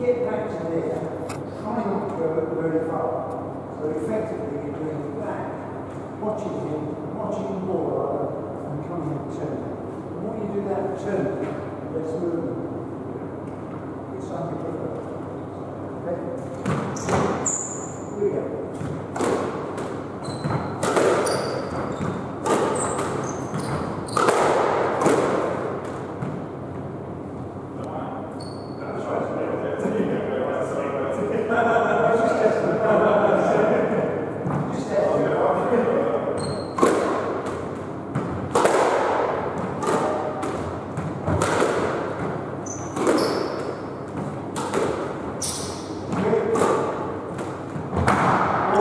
get back to there, try not to go very far. So effectively you're doing back, watching him, watching rather, and coming and turning. And when you do that turn, let's move. It's like a different.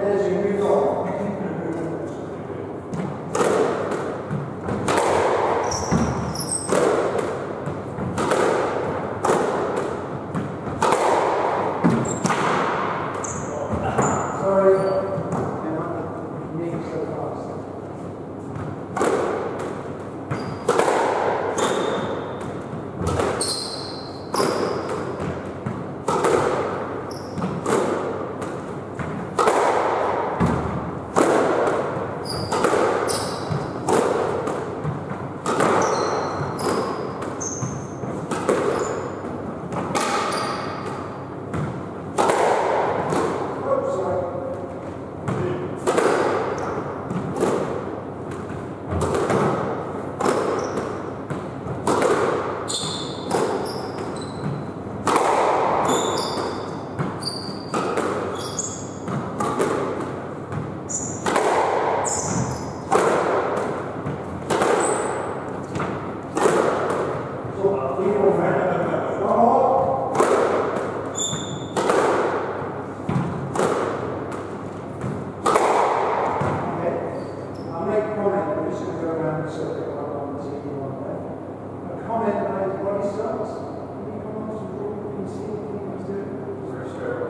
There's your move on. Sorry, and I'm moving so fast. Oops, sorry. So, we go back. One more. Okay. I'll make a comment, we're just going to go around the circle, I don't want to see you on there. A comment about his body starts. Any comments from you? Can you see anything he's doing? Very sure.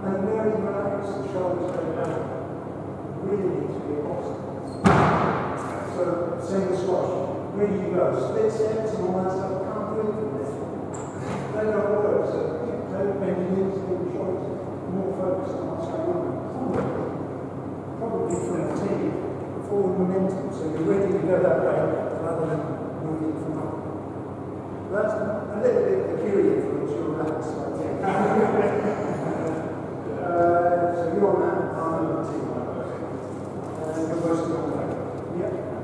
And very relaxed, the shoulders go down. Really need to be a boxer. Same as squash. You go? Split steps and all that stuff. Can't do it from this. They don't work, so don't your knees, bend your. More focus on what's going on. Probably from a team, forward momentum, so you're ready to go that way rather than moving from up. That's a little bit of the Curie influence, you're relaxed, I think. Uh, so you're on that, I'm on the team. Uh, you're both still on that. Yep.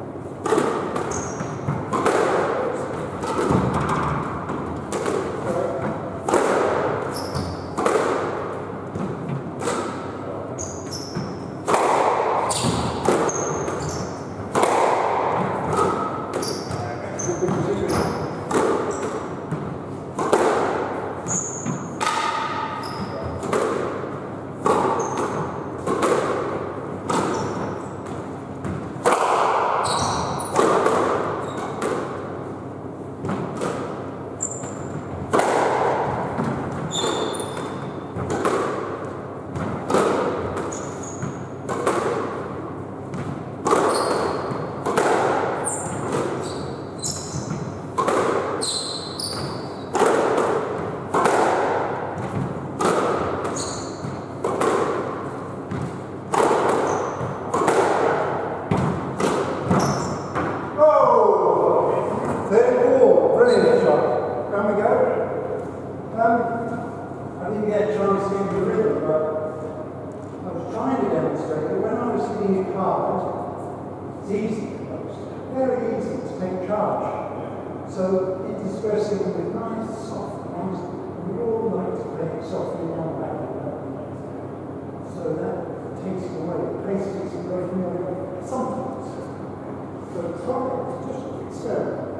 Oh! 34, brilliant shot. Down we go. Um, I didn't get a chance to use the rhythm, but I was trying to demonstrate that it it's easy to boast. Very easy to take charge. So it disperses with nice, soft noise. We all like to play it softly on back. So that takes it away. Pace takes it away from your sometimes. So it's hard. Just experiment.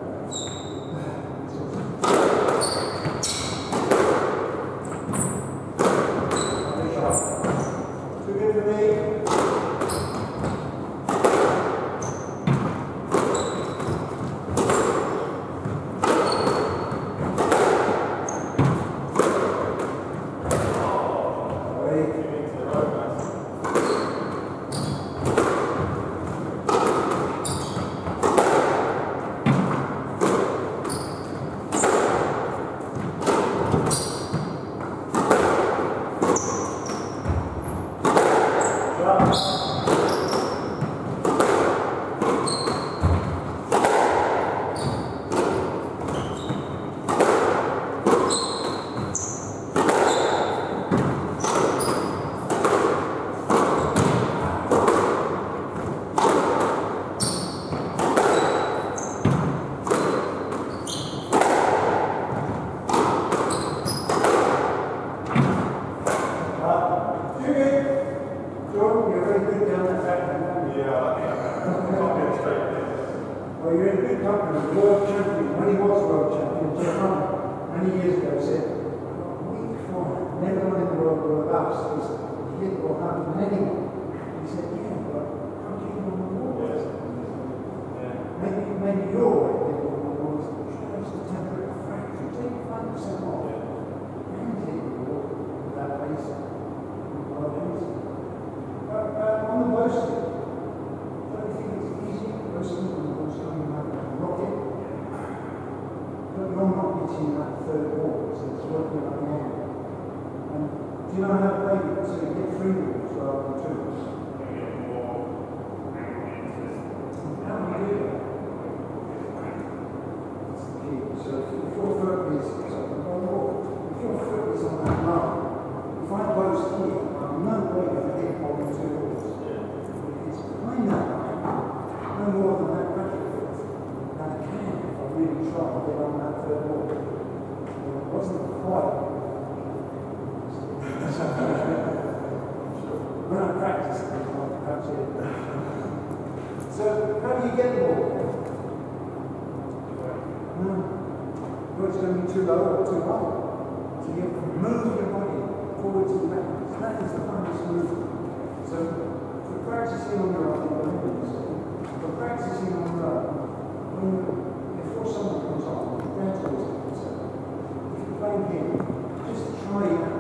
world champion, when he was world champion, Japan, many years ago, said, weak foreigner, never won in the world will allow us. He said, he didn't will happen anyway. He said, yeah, but how do you know the Yeah. Maybe, maybe you're didn't win the wars. Change the temper of factory, take 5% off. You want that basis. On the worst third wall, so it's working the end. And do you know how to so you get three walls rather than two walls? How do you do that? So if your foot is on if your foot is on that if I here, I'm no going to more than two it's that line, more than that I can if I really try and get on that third wall. What's the point? We're not practicing. So, how do you get more? No. You're going too low or too high. So, you have to move your body forward to the left. That is the hardest move. So, for practicing on your own, for practicing on your own, before someone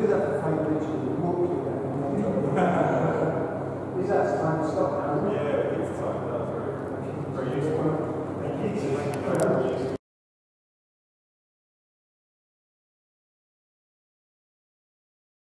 do that for five minutes.